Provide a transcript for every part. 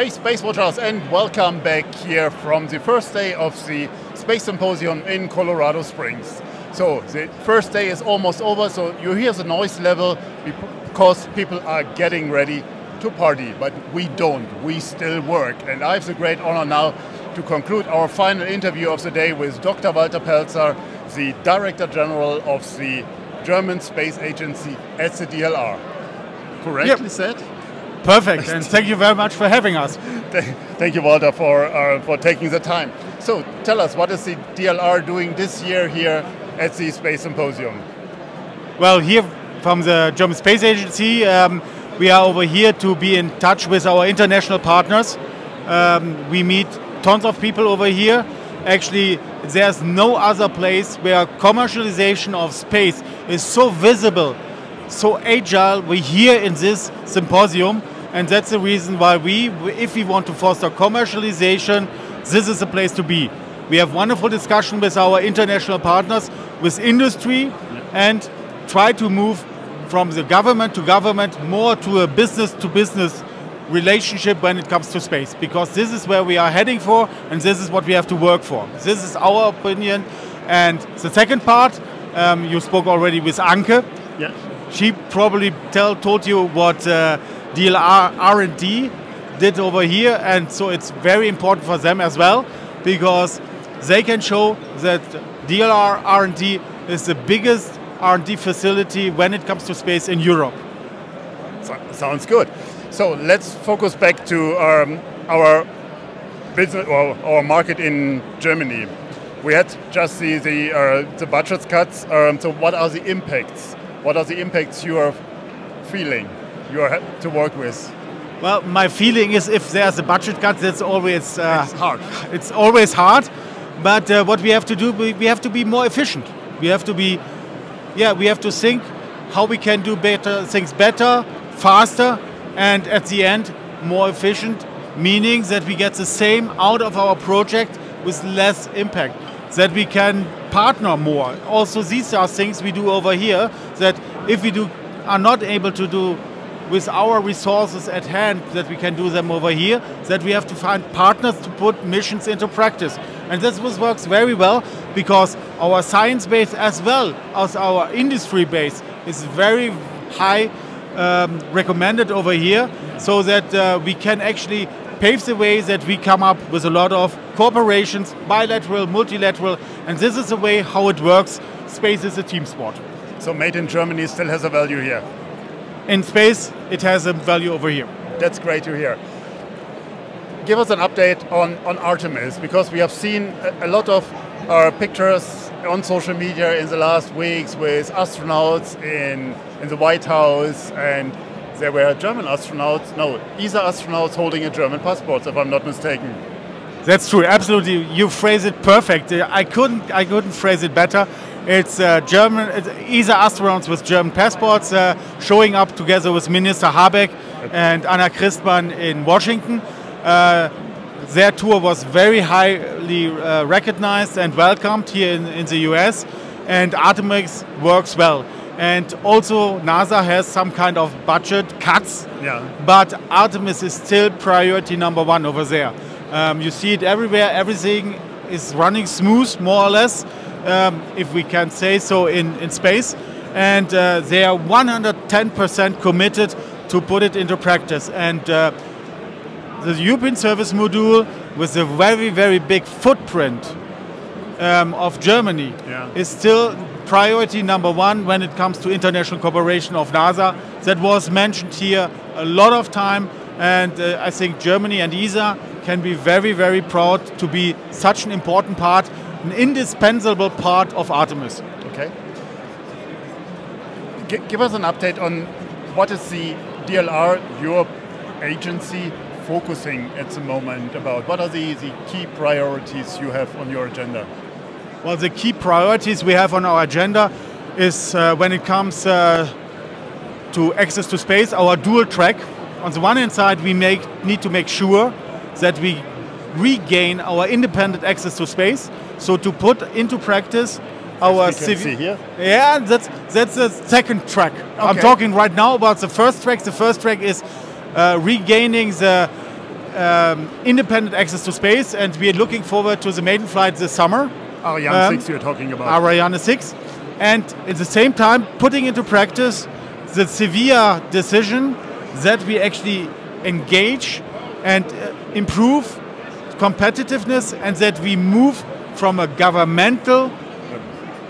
Hey Space Watchers and welcome back here from the first day of the Space Symposium in Colorado Springs. So the first day is almost over, so you hear the noise level because people are getting ready to party, but we don't, we still work. And I have the great honor now to conclude our final interview of the day with Dr. Walther Pelzer, the Director General of the German Space Agency at the DLR. Correctly yep. said? Perfect, and thank you very much for having us. Thank you, Walther, for, uh, for taking the time. So tell us, what is the DLR doing this year here at the Space Symposium? Well, here from the German Space Agency, um, we are over here to be in touch with our international partners. Um, we meet tons of people over here. Actually, there's no other place where commercialization of space is so visible so agile we here in this symposium and that's the reason why we, if we want to foster commercialization, this is the place to be. We have wonderful discussion with our international partners, with industry, and try to move from the government to government more to a business to business relationship when it comes to space because this is where we are heading for and this is what we have to work for. This is our opinion. And the second part, um, you spoke already with Anke. Yeah she probably tell, told you what uh, DLR R&D did over here, and so it's very important for them as well because they can show that DLR R&D is the biggest R&D facility when it comes to space in Europe. So, sounds good. So let's focus back to um, our business or our market in Germany. We had just the the, uh, the budget cuts. Um, so what are the impacts what are the impacts you are feeling you are to work with? Well, my feeling is if there's a budget cut, that's always uh, it's hard. It's always hard, but uh, what we have to do, we have to be more efficient. We have to be, yeah, we have to think how we can do better things better, faster, and at the end more efficient. Meaning that we get the same out of our project with less impact. That we can partner more. Also, these are things we do over here that if we do are not able to do with our resources at hand that we can do them over here, that we have to find partners to put missions into practice. And this works very well because our science base as well as our industry base is very high um, recommended over here so that uh, we can actually pave the way that we come up with a lot of corporations, bilateral, multilateral, and this is the way how it works. Space is a team sport. So made in Germany still has a value here? In space, it has a value over here. That's great to hear. Give us an update on, on Artemis, because we have seen a, a lot of uh, pictures on social media in the last weeks with astronauts in, in the White House and there were German astronauts, no, ESA astronauts holding a German passport, if I'm not mistaken. That's true, absolutely. You phrase it perfect. I couldn't, I couldn't phrase it better. It's uh, German, it's ESA astronauts with German passports uh, showing up together with Minister Habeck and Anna Christmann in Washington. Uh, their tour was very highly uh, recognized and welcomed here in, in the US, and Artemis works well. And also, NASA has some kind of budget cuts, yeah. but Artemis is still priority number one over there. Um, you see it everywhere, everything is running smooth, more or less, um, if we can say so, in, in space. And uh, they are 110% committed to put it into practice. And uh, the European Service Module, with a very, very big footprint um, of Germany, yeah. is still priority number one when it comes to international cooperation of NASA. That was mentioned here a lot of time, and uh, I think Germany and ESA can be very, very proud to be such an important part, an indispensable part of Artemis. Okay. G give us an update on what is the DLR Europe agency focusing at the moment about? What are the, the key priorities you have on your agenda? Well, the key priorities we have on our agenda is uh, when it comes uh, to access to space, our dual track. On the one hand side, we make, need to make sure that we regain our independent access to space. So to put into practice our civil. here. Yeah, that's that's the second track. Okay. I'm talking right now about the first track. The first track is uh, regaining the um, independent access to space, and we are looking forward to the maiden flight this summer. Ariane um, 6 you're talking about. Ariane 6. And at the same time, putting into practice the Seville decision that we actually engage and uh, improve competitiveness and that we move from a governmental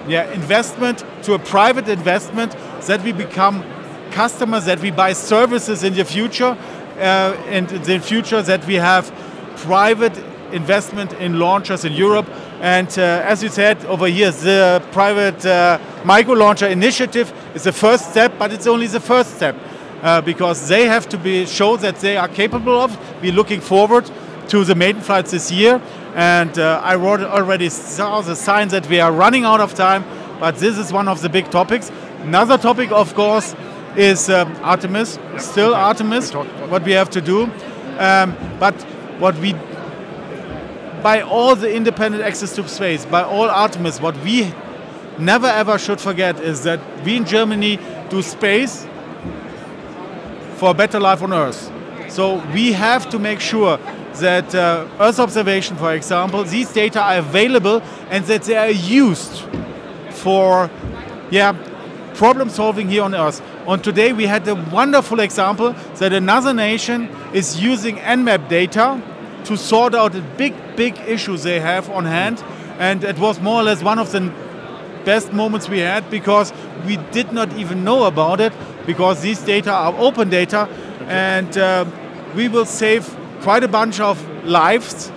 yeah, investment to a private investment, that we become customers, that we buy services in the future, in the future that we have private investment in launchers in Europe. And uh, as you said, over here, the private uh, micro launcher initiative is the first step, but it's only the first step. Uh, because they have to be show that they are capable of. We're looking forward to the maiden flights this year, and uh, I already saw the signs that we are running out of time. But this is one of the big topics. Another topic, of course, is um, Artemis. Yeah, Still okay. Artemis. What we have to do, um, but what we by all the independent access to space, by all Artemis, what we never ever should forget is that we in Germany do space for a better life on Earth. So we have to make sure that uh, Earth observation, for example, these data are available and that they are used for yeah, problem solving here on Earth. And today we had a wonderful example that another nation is using EnMAP data to sort out a big, big issue they have on hand. And it was more or less one of the best moments we had because we did not even know about it because these data are open data and uh, we will save quite a bunch of lives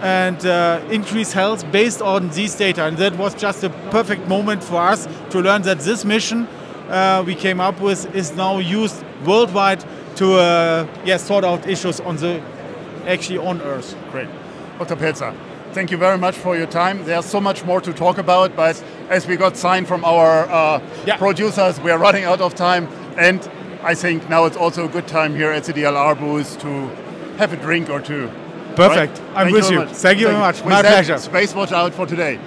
and uh, increase health based on these data. And that was just a perfect moment for us to learn that this mission uh, we came up with is now used worldwide to uh, yeah, sort out issues on the actually on Earth. Great. Dr. Pelzer, thank you very much for your time. There's so much more to talk about, but as we got signed from our uh, yeah. producers, we are running out of time. And I think now it's also a good time here at the DLR booth to have a drink or two. Perfect. Right? I'm Thank with you. you. Thank you very much. My pleasure. Space Watch out for today.